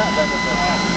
that level.